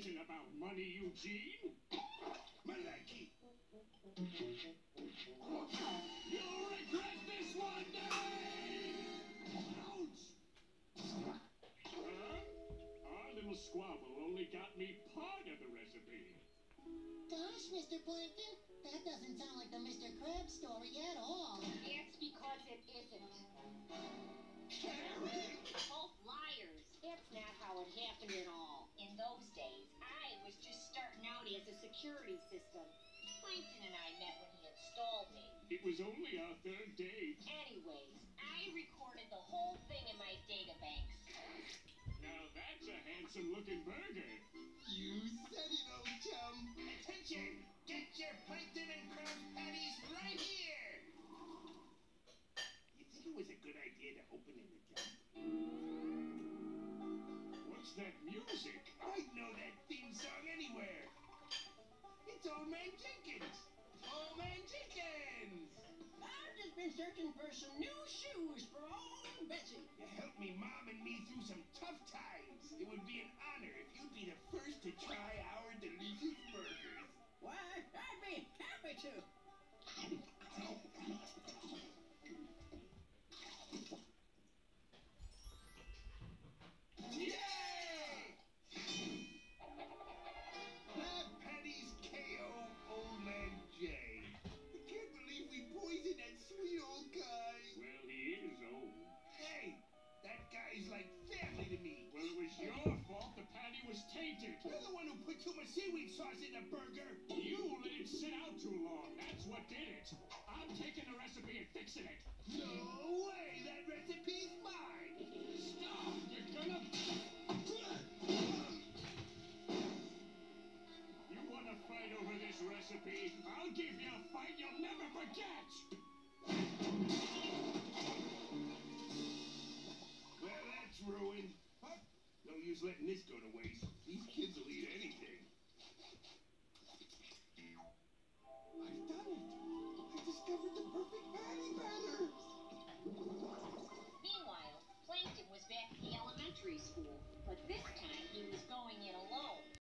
isn't about money, Eugene. Malarkey. You'll regret this one day! Ouch! Huh? Our little squabble only got me part of the recipe. Gosh, Mr. Plankton, that doesn't sound like the Mr. Krabs story at all. It's because it isn't. Starting out as a security system. Plankton and I met when he installed me. It was only our third date. Anyways, I recorded the whole thing in my databanks. Now that's a handsome looking burger. You said it, old chum. Attention! Get your plankton and crab patties right here! You think it was a good idea to open in the dump? What's that music? Searching for some new shoes for old Betsy. You helped me, Mom, and me through some You're the one who put too much seaweed sauce in the burger. You let it sit out too long. That's what did it. I'm taking the recipe and fixing it. No way! That recipe's mine! Stop! You're gonna. You want to fight over this recipe? I'll give you a fight you'll never forget. Well, that's ruined just letting this go to waste. These kids will eat anything. I've done it. I discovered the perfect patty batter. Meanwhile, Plankton was back at the elementary school, but this